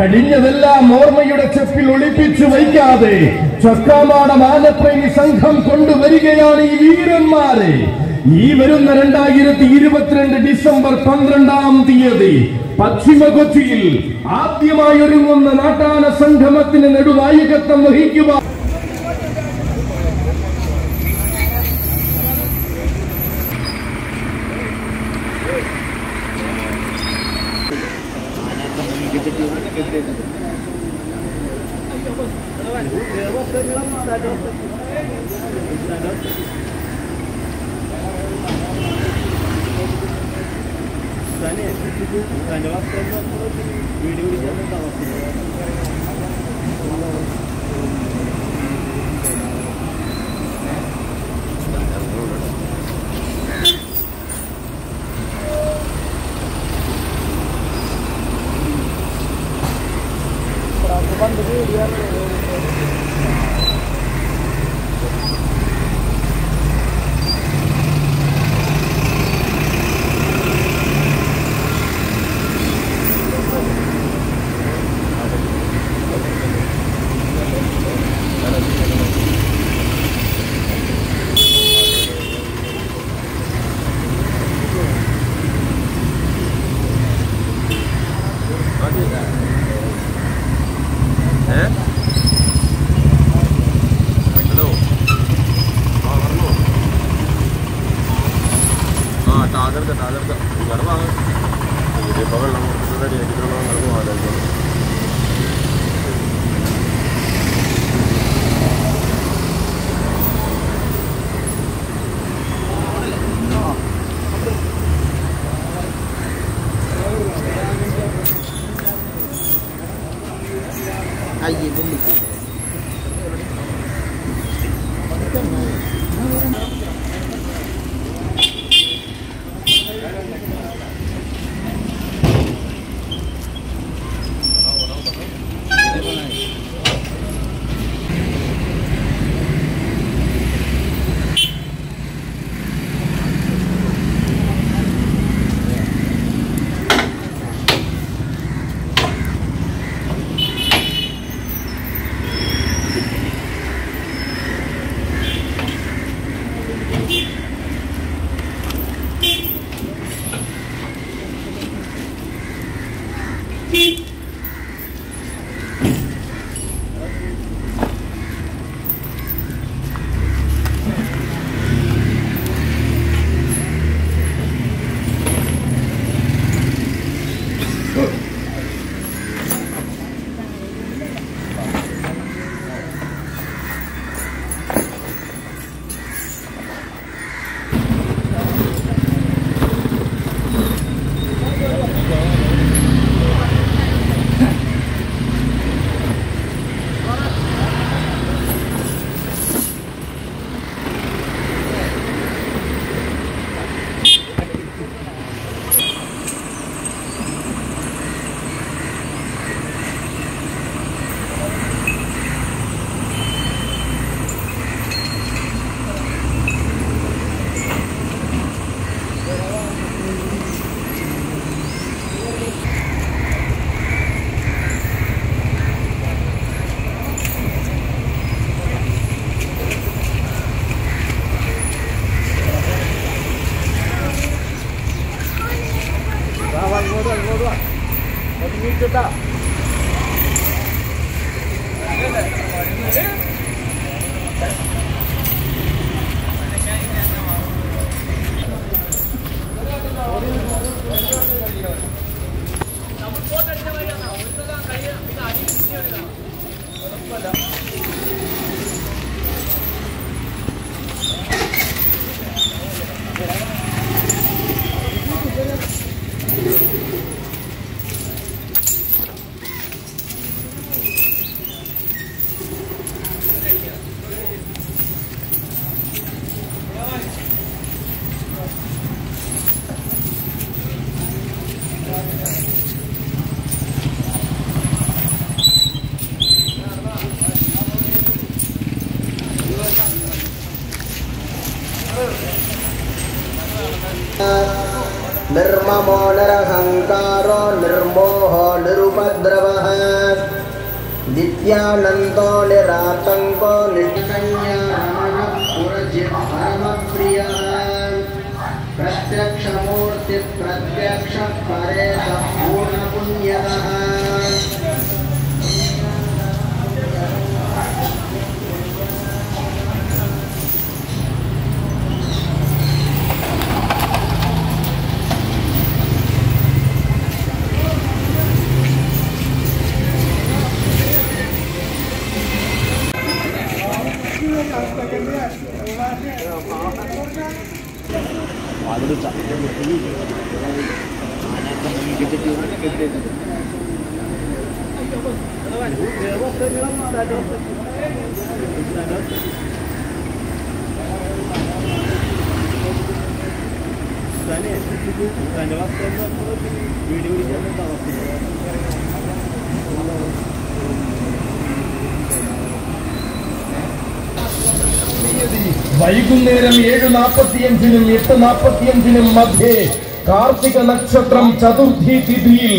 കഴിഞ്ഞതെല്ലാം ഓർമ്മയുടെ ചെപ്പിൽ ഒളിപ്പിച്ചു വയ്ക്കാതെ ചക്കാമാട മാനപ്രേമി സംഘം കൊണ്ടുവരികയാണ് ഈ വീരന്മാരെ. ഈ വരുന്ന രണ്ടായിരത്തി ഇരുപത്തിരണ്ട് ഡിസംബർ പന്ത്രണ്ടാം തീയതി പശ്ചിമ കൊച്ചിയിൽ ആദ്യമായി ഒരുങ്ങുന്ന നാട്ടാന സംഗമത്തിന് നെടുനായകത്വം വഹിക്കുക ആ ടാതെടുത്ത ടാതെടുത്ത ഇവിടെ വാങ്ങാം ഇതിപ്പോൾ വെള്ളം കൊടുത്തിട്ട് റെഡിയാക്കിയിട്ടുള്ള നിങ്ങൾ പോകാനായിരിക്കും Wala. निरहङ्कारो निर्मोहो निरुपद्रवः। नित्यानन्दो निरातङ्को निष्कन्यारमणः വൈകുന്നേരം ഏഴ് നാൽപ്പത്തിയഞ്ചിനും എട്ട് നാൽപ്പത്തിയഞ്ചിനും മധ്യേ കാർത്തിക നക്ഷത്രം ചതുർത്ഥി തിഥിയിൽ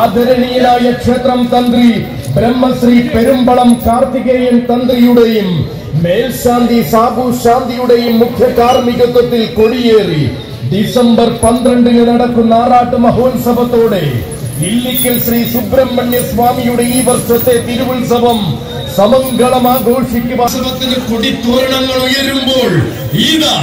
ആദരണീയനായ ക്ഷേത്രം തന്ത്രി ബ്രഹ്മശ്രീ പെരുമ്പളം കാർത്തികേയൻ തന്ത്രിയുടെയും മേൽശാന്തി സാബു ശാന്തിയുടെയും മുഖ്യ കാർമ്മികത്വത്തിൽ കൊടിയേറി. ഡിസംബർ പന്ത്രണ്ടിന് നടക്കുന്ന ആറാട്ട് മഹോത്സവത്തോടെ ഇല്ലിക്കൽ ശ്രീ സുബ്രഹ്മണ്യ സ്വാമിയുടെ ഈ വർഷത്തെ തിരുവുത്സവം സമംഗളം ആഘോഷിക്കുവാസവത്തിന് കൊടിത്തോരണങ്ങൾ ഉയരുമ്പോൾ ഇതാ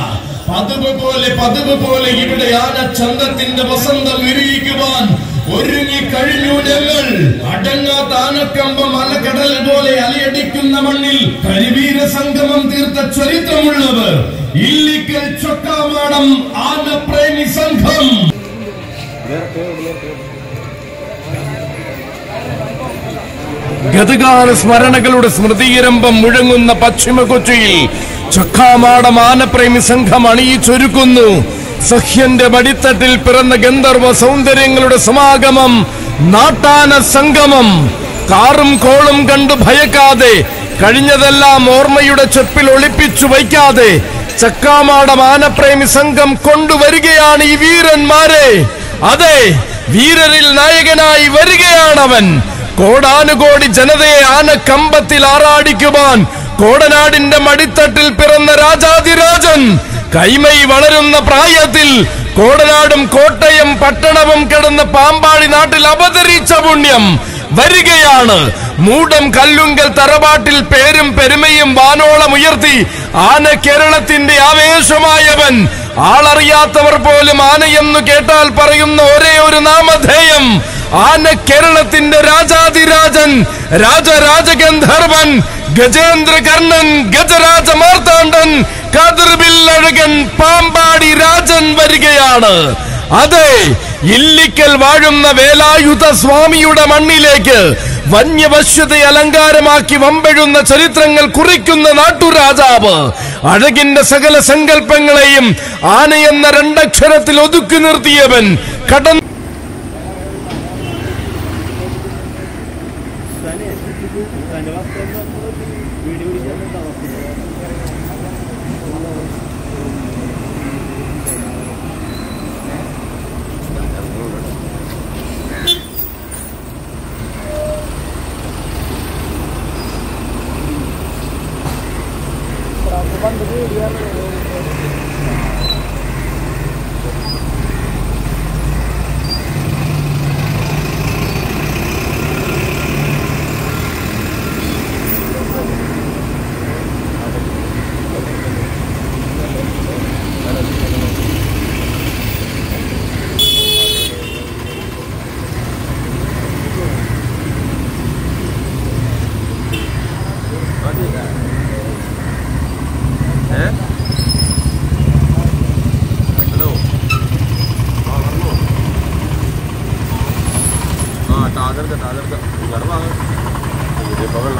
പതിവ് പോലെ പതിവ് പോലെ ഇവിടെ ആന ചന്തത്തിന്റെ വസന്തം വിരിയിക്കുവാൻ ഒരുങ്ങി കഴിഞ്ഞു ഞങ്ങൾ അടങ്ങാത്ത ആനക്കമ്പം അലകടൽ പോലെ അലയടിക്കുന്ന മണ്ണിൽ കരിവീര സംഗമം തീർത്ത ചരിത്രമുള്ളവർ. ഇല്ലിക്കൽ ചൊക്കാമാടം ആനപ്രേമി സംഘം. ഗതകാല സ്മരണകളുടെ സ്മൃതിയിരമ്പം മുഴങ്ങുന്ന പശ്ചിമ കൊച്ചിയിൽ ചക്കാമാടം ആനപ്രേമി സംഘം അണിയിച്ചൊരുക്കുന്നു. സഹ്യന്റെ മടിത്തട്ടിൽ പിറന്ന ഗന്ധർവ സൗന്ദര്യങ്ങളുടെ സമാഗമം നാട്ടാന സംഗമം. കാറും കോളും കണ്ടു ഭയക്കാതെ കഴിഞ്ഞതെല്ലാം ഓർമ്മയുടെ ചെപ്പിൽ ഒളിപ്പിച്ചു വയ്ക്കാതെ ചക്കാമാടം മാനപ്രേമി സംഘം കൊണ്ടുവരികയാണ് ഈ വീരന്മാരെ. അതെ വീരരിൽ നായകനായി വരികയാണവൻ. കോടാനുകോടി ജനതയെ ആന കമ്പത്തിൽ ആറാടിക്കുവാൻ കോടനാടിന്റെ മടിത്തട്ടിൽ പിറന്ന രാജാതിരാജൻ കൈമൈ വളരുന്ന പ്രായത്തിൽ കോടനാടും കോട്ടയം പട്ടണവും കിടന്ന പാമ്പാടി നാട്ടിൽ അവതരിച്ച പുണ്യം. വരികയാണ്. മൂടം കല്ലുങ്കൽ തറവാട്ടിൽ പേരും പെരുമയും വാനോളം ഉയർത്തി ആന കേരളത്തിന്റെ ആവേശമായവൻ. ആളറിയാത്തവർ പോലും ആനയെന്നു കേട്ടാൽ പറയുന്ന ഒരേ ഒരു നാമധേയം. ആന കേരളത്തിന്റെ രാജാതിരാജൻ രാജരാജഗന്ധർവൻ ഗജേന്ദ്ര കർണൻ ഗജരാജ കതിർവില്ലഴകൻ പാമ്പാടി രാജൻ വരികയാണ് അതെ ഇല്ലിക്കൽ വാഴുന്ന വേലായുധ സ്വാമിയുടെ മണ്ണിലേക്ക് വന്യവശ്യതയെ അലങ്കാരമാക്കി വമ്പഴുന്ന ചരിത്രങ്ങൾ കുറിക്കുന്ന നാട്ടുരാജാവ് അഴകിന്റെ സകല സങ്കല്പങ്ങളെയും ആനയെന്ന രണ്ടക്ഷരത്തിൽ ഒതുക്കി നിർത്തിയവൻ കടന്നു ഏ പോകാൻ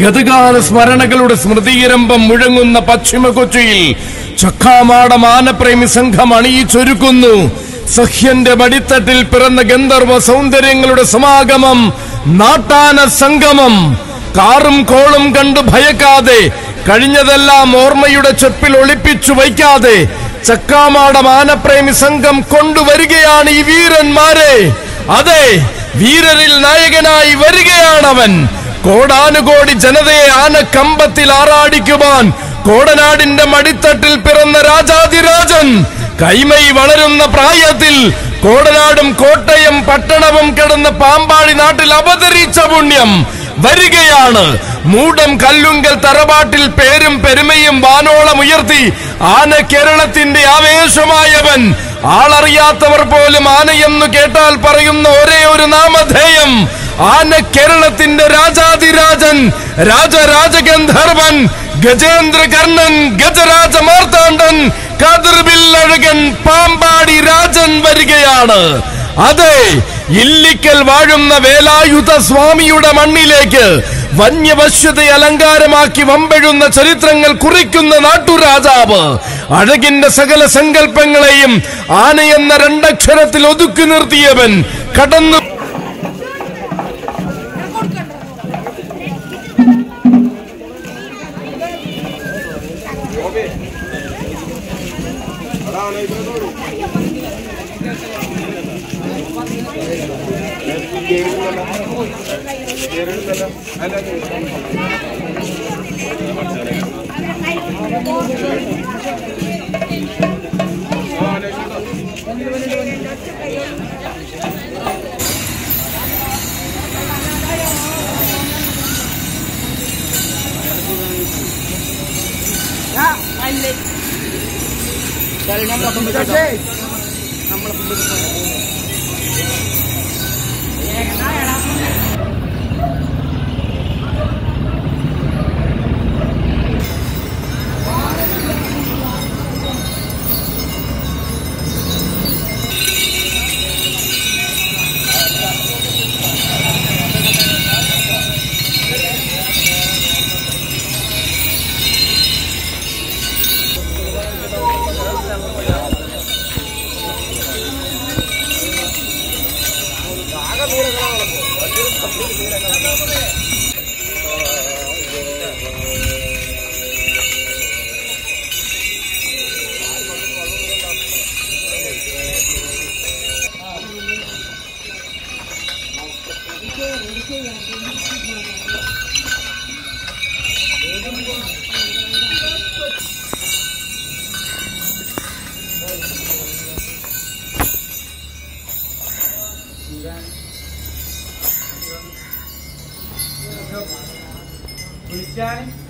ഗതകാല സ്മരണകളുടെ സ്മൃതിയിരമ്പം മുഴങ്ങുന്ന പശ്ചിമ കൊച്ചിയിൽ ചക്കാമാടം ആനപ്രേമി സംഘം അണിയിച്ചൊരുക്കുന്നു. സഹ്യന്റെ മടിത്തട്ടിൽ പിറന്ന ഗന്ധർവ സൗന്ദര്യങ്ങളുടെ സമാഗമം നാട്ടാന സംഗമം. കാറും കോളും കണ്ട് ഭയക്കാതെ കഴിഞ്ഞതെല്ലാം ഓർമ്മയുടെ ചെപ്പിൽ ഒളിപ്പിച്ചു വയ്ക്കാതെ ചക്കാമാടം മാനപ്രേമി സംഘം കൊണ്ടുവരികയാണ് ഈ വീരന്മാരെ. അതെ വീരരിൽ നായകനായി വരികയാണവൻ. കോടാനുകോടി ജനതയെ ആന കമ്പത്തിൽ ആറാടിക്കുവാൻ കോടനാടിന്റെ മടിത്തട്ടിൽ പിറന്ന രാജാതിരാജൻ കൈമൈ വളരുന്ന പ്രായത്തിൽ കോടനാടും കോട്ടയം പട്ടണവും കിടന്ന് പാമ്പാടി നാട്ടിൽ അവതരിച്ച പുണ്യം വരികയാണ്. മൂടം കല്ലുങ്കൽ തറവാട്ടിൽ പേരും പെരുമയും വാനോളം ഉയർത്തി ആന കേരളത്തിന്റെ ആവേശമായവൻ. ആളറിയാത്തവർ പോലും ആനയെന്നു കേട്ടാൽ പറയുന്ന ഒരേ ഒരു നാമധേയം. ആന കേരളത്തിന്റെ രാജാതിരാജൻ രാജരാജഗന്ധർവൻ ഗജേന്ദ്ര കർണൻ കതിർവില്ലഴകൻ പാമ്പാടി രാജൻ വരികയാണ്. അതെ ഇല്ലിക്കൽ വാഴുന്ന വേലായുധ സ്വാമിയുടെ മണ്ണിലേക്ക് വന്യവശ്യതയെ അലങ്കാരമാക്കി വമ്പഴുന്ന ചരിത്രങ്ങൾ കുറിക്കുന്ന നാട്ടുരാജാവ് അഴകിന്റെ സകല സങ്കല്പങ്ങളെയും ആനയെന്ന രണ്ടക്ഷരത്തിൽ ഒതുക്കി നിർത്തിയവൻ കടന്നു lugares.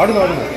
あるのあるの。